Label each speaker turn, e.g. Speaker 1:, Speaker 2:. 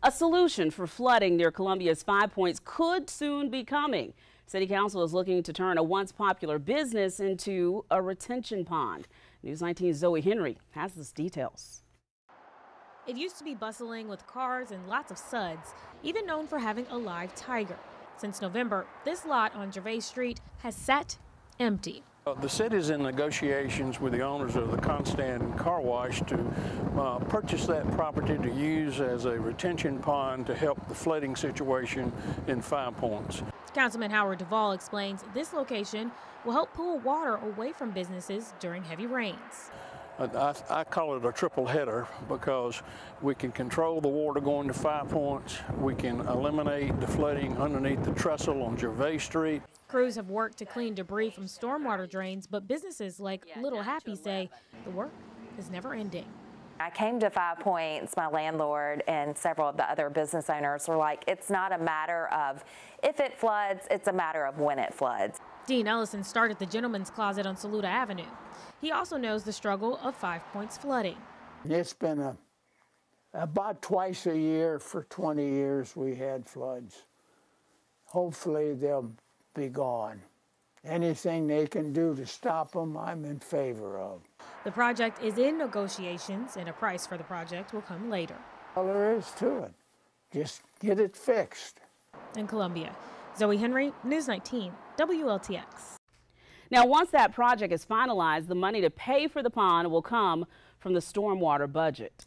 Speaker 1: A solution for flooding near Columbia's Five Points could soon be coming. City Council is looking to turn a once popular business into a retention pond. News 19's Zoe Henry has the details.
Speaker 2: It used to be bustling with cars and lots of suds, even known for having a live tiger. Since November, this lot on Gervais Street has sat empty.
Speaker 3: Uh, the city is in negotiations with the owners of the Constant Car Wash to uh, purchase that property to use as a retention pond to help the flooding situation in Five Points.
Speaker 2: Councilman Howard Duvall explains this location will help pull water away from businesses during heavy rains.
Speaker 3: I, I, call it a triple header because we can control the water going to Five Points, we can eliminate the flooding underneath the trestle on Gervais Street.
Speaker 2: Crews have worked to clean debris from stormwater drains, but businesses like Little Happy say the work is never ending.
Speaker 4: I came to Five Points, my landlord and several of the other business owners were like, it's not a matter of if it floods, it's a matter of when it floods.
Speaker 2: Dean Ellison started the Gentleman's Closet on Saluda Avenue. He also knows the struggle of Five Points flooding.
Speaker 5: It's been a, about twice a year for 20 years we had floods. Hopefully they'll be gone. Anything they can do to stop them, I'm in favor of.
Speaker 2: The project is in negotiations and a price for the project will come later.
Speaker 5: All there is to it. Just get it fixed.
Speaker 2: In Columbia, Zoe Henry, News 19, WLTX.
Speaker 1: Now, once that project is finalized, the money to pay for the pond will come from the stormwater budget.